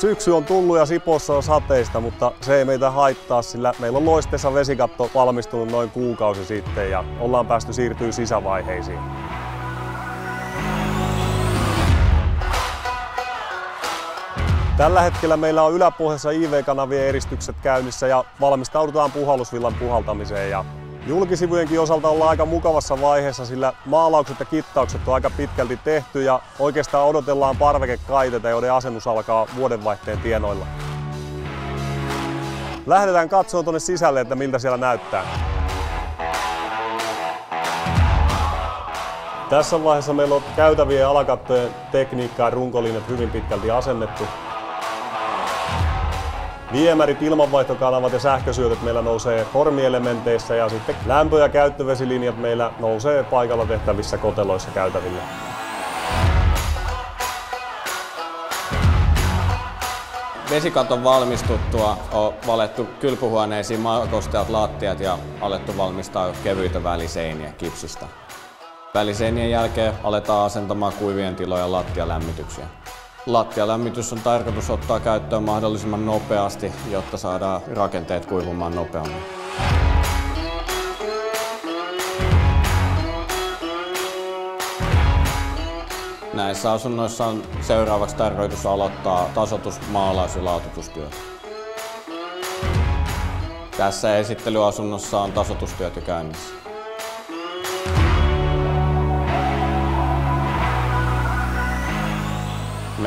Syksy on tullut ja Sipossa on sateista, mutta se ei meitä haittaa, sillä meillä on loisteessa vesikatto valmistunut noin kuukausi sitten ja ollaan päästy siirtyä sisävaiheisiin. Tällä hetkellä meillä on yläpohjassa IV-kanavien eristykset käynnissä ja valmistaudutaan puhallusvillan puhaltamiseen. Ja julkisivujenkin osalta ollaan aika mukavassa vaiheessa, sillä maalaukset ja kittaukset on aika pitkälti tehty ja oikeastaan odotellaan parvekekaiteita, joiden asennus alkaa vuodenvaihteen tienoilla. Lähdetään katsomaan tuonne sisälle, että miltä siellä näyttää. Tässä vaiheessa meillä on käytävien alakattojen tekniikkaa ja runkolinjat hyvin pitkälti asennettu. Viemärit, ilmanvaihtokanavat ja sähkösyötöt meillä nousee hormielementeissä ja sitten lämpö- ja käyttövesilinjat meillä nousee paikalla tehtävissä koteloissa käytävillä. Vesikaton valmistuttua on valettu kylpyhuoneisiin maakosteat lattiat ja alettu valmistaa kevyitä väliseiniä kipsistä. Väliseinien jälkeen aletaan asentamaan kuivien tilojen lattialämmityksiä. Lattialämmitys on tarkoitus ottaa käyttöön mahdollisimman nopeasti, jotta saadaan rakenteet kuivumaan nopeammin. Näissä asunnoissa on seuraavaksi tarkoitus aloittaa tasoitus, maalaus ja laatutustyöt. Tässä esittelyasunnossa on tasoitustyöt jo käynnissä.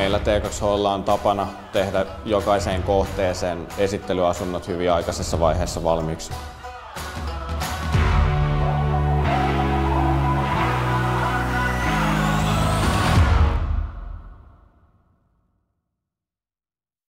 Meillä T2H on tapana tehdä jokaiseen kohteeseen esittelyasunnot hyvin aikaisessa vaiheessa valmiiksi.